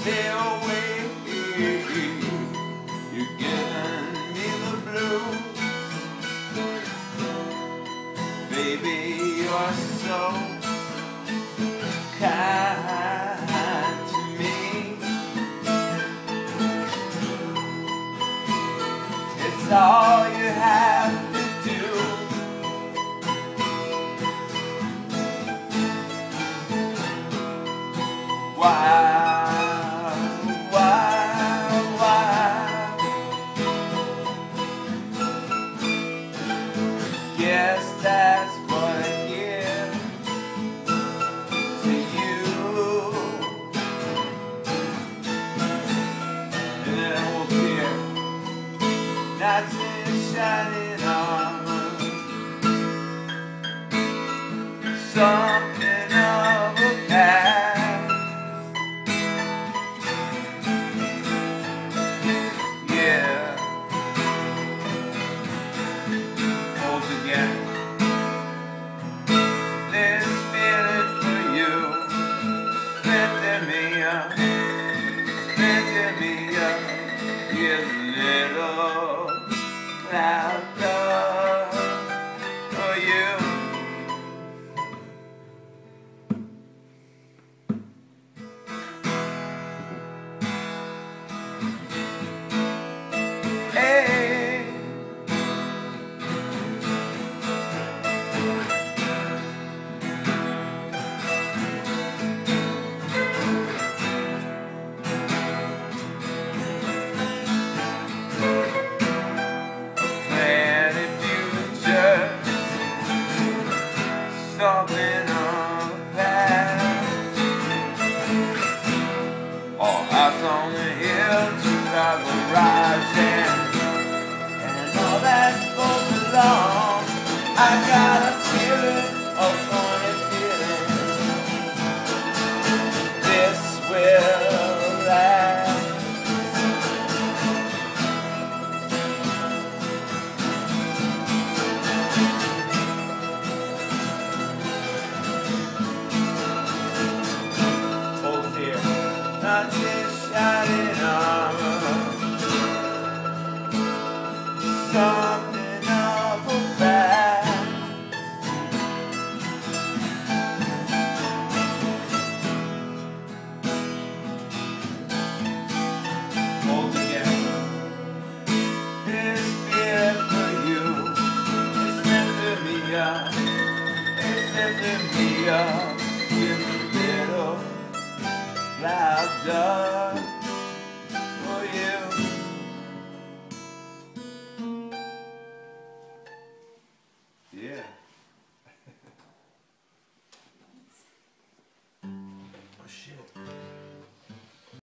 stay away. You're giving me the blues, baby. You're so kind to me. It's all you have. Guess that's what I give to you. And then I will appear, not in shining armor. Something cloud I got Lifting me up with a little dust.